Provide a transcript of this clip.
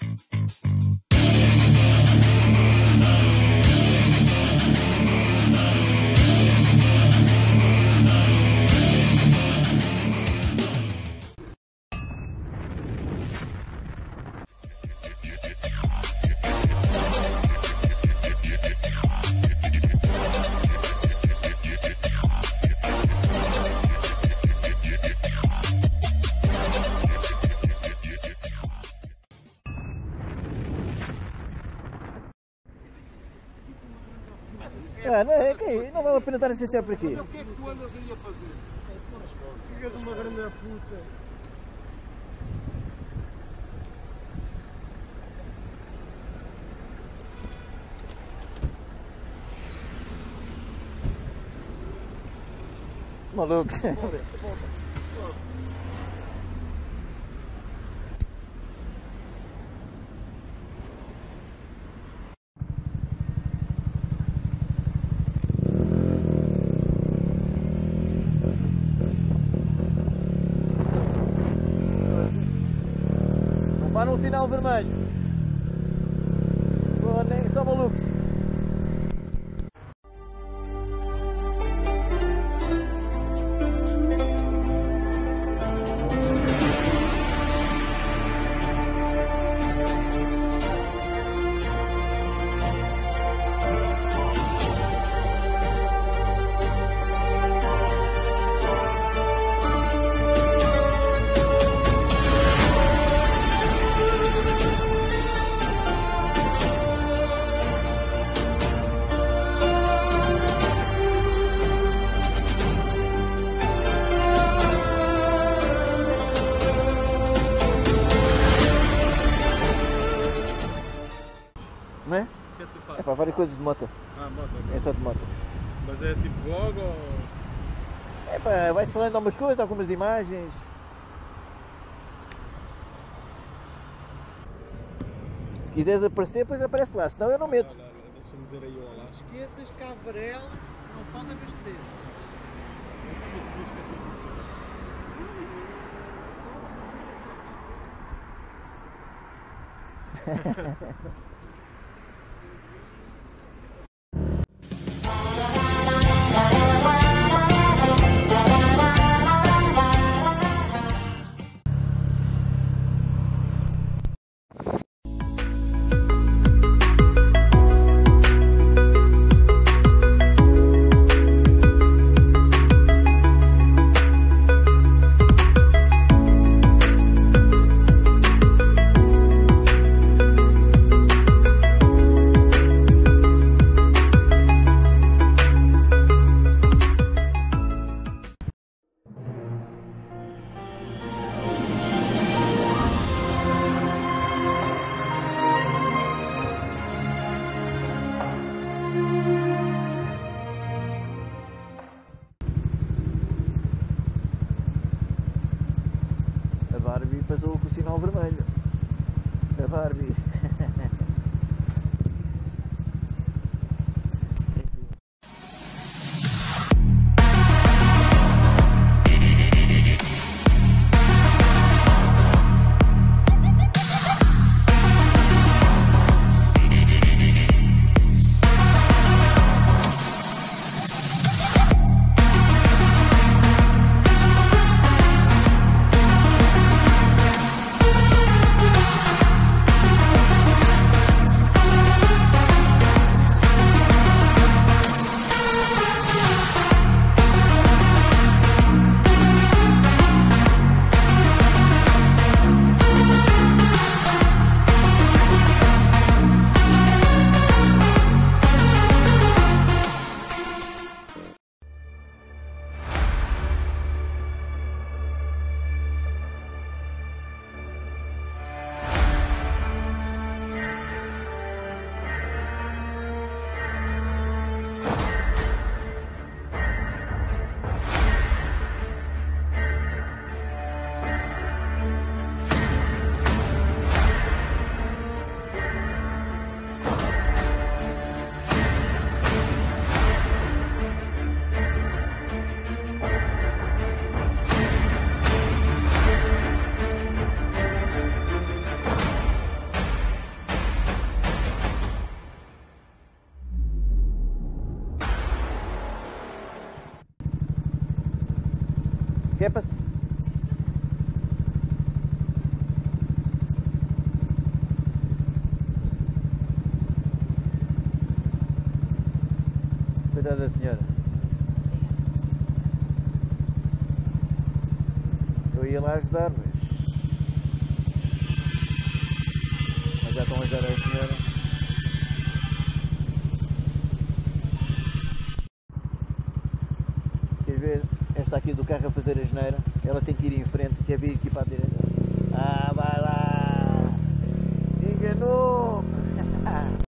えっ? Ah, não, é que não vale a pena estar a insistir por aqui. O que é que tu andas aí a fazer? Filha de uma grande puta. Maluco. Não para um sinal vermelho. Várias coisas de moto. Ah, moto. É só de moto. Mas é tipo vlog ou. É pá, vai-se falando algumas coisas, algumas imagens. Se quiseres aparecer, depois aparece lá, senão eu não meto. Olha, olha, Deixa-me dizer aí o olá. Esqueças que há Varela, não pode abastecer. Barbie passou com o sinal vermelho. A Barbie. Quepa-se. Coitada da senhora. Eu ia lá ajudar, mas. Mas já estão a ajudar a senhora. Quer ver? esta aqui do carro a fazer a geneira, ela tem que ir em frente, quer vir aqui para a direita. Ah, vai lá! Enganou!